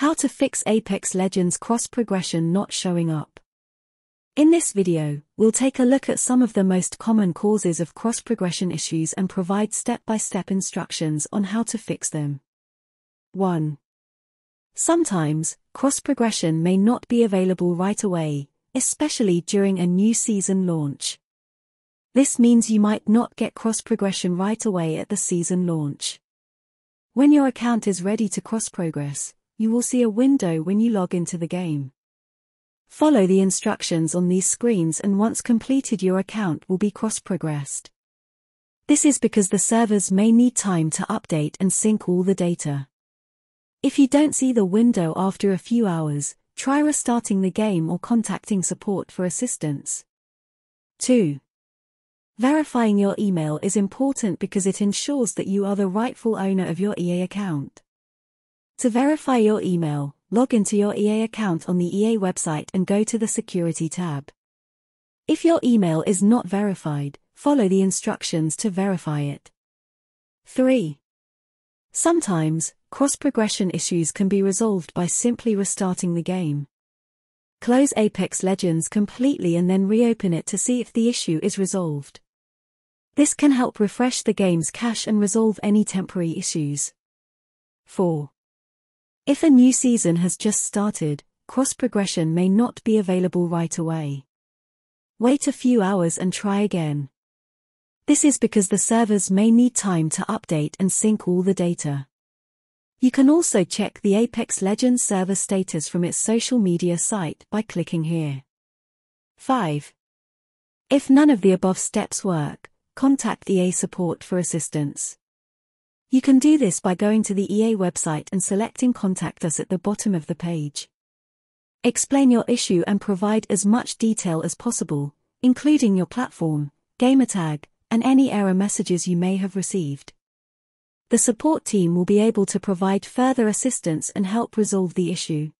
How to fix Apex Legends cross progression not showing up. In this video, we'll take a look at some of the most common causes of cross progression issues and provide step-by-step instructions on how to fix them. 1. Sometimes, cross progression may not be available right away, especially during a new season launch. This means you might not get cross progression right away at the season launch. When your account is ready to cross progress, you will see a window when you log into the game. Follow the instructions on these screens and once completed your account will be cross-progressed. This is because the servers may need time to update and sync all the data. If you don't see the window after a few hours, try restarting the game or contacting support for assistance. 2. Verifying your email is important because it ensures that you are the rightful owner of your EA account. To verify your email, log into your EA account on the EA website and go to the Security tab. If your email is not verified, follow the instructions to verify it. 3. Sometimes, cross-progression issues can be resolved by simply restarting the game. Close Apex Legends completely and then reopen it to see if the issue is resolved. This can help refresh the game's cache and resolve any temporary issues. 4. If a new season has just started, cross progression may not be available right away. Wait a few hours and try again. This is because the servers may need time to update and sync all the data. You can also check the Apex Legends server status from its social media site by clicking here. 5. If none of the above steps work, contact the EA support for assistance. You can do this by going to the EA website and selecting Contact Us at the bottom of the page. Explain your issue and provide as much detail as possible, including your platform, gamertag, and any error messages you may have received. The support team will be able to provide further assistance and help resolve the issue.